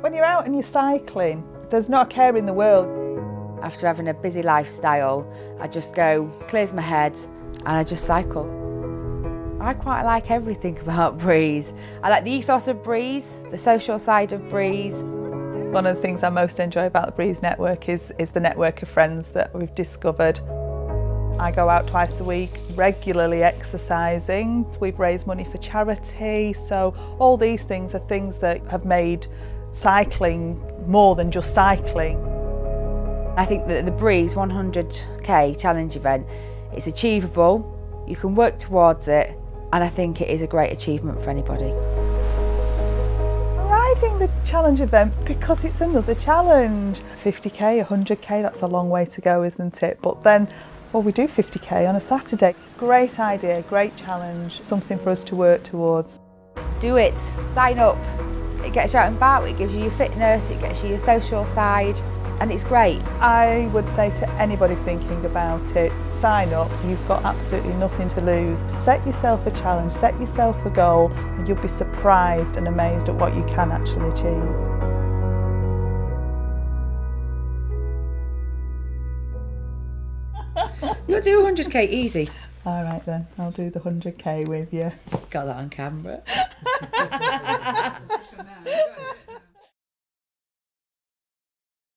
When you're out and you're cycling, there's not a care in the world. After having a busy lifestyle, I just go, clears my head, and I just cycle. I quite like everything about Breeze. I like the ethos of Breeze, the social side of Breeze. One of the things I most enjoy about the Breeze network is, is the network of friends that we've discovered. I go out twice a week, regularly exercising. We've raised money for charity, so all these things are things that have made cycling more than just cycling. I think that the Breeze 100k challenge event is achievable, you can work towards it, and I think it is a great achievement for anybody. Riding the challenge event because it's another challenge. 50k, 100k, that's a long way to go, isn't it? But then, well, we do 50k on a Saturday. Great idea, great challenge, something for us to work towards. Do it, sign up. It gets you out and about, it gives you your fitness, it gets you your social side, and it's great. I would say to anybody thinking about it, sign up. You've got absolutely nothing to lose. Set yourself a challenge, set yourself a goal, and you'll be surprised and amazed at what you can actually achieve. You'll do 100k easy. All right then, I'll do the 100k with you. Got that on camera.